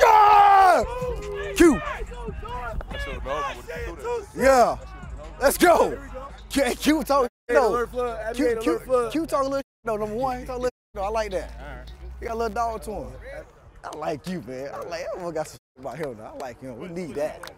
Yeah! Q. Yeah. Let's go. Q, talk no. Q, talk a little no. Number one, talk a little no. I like that. He got a little dog to him. I like you, man. I like. Everyone got some about him. I like him. We need that.